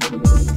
you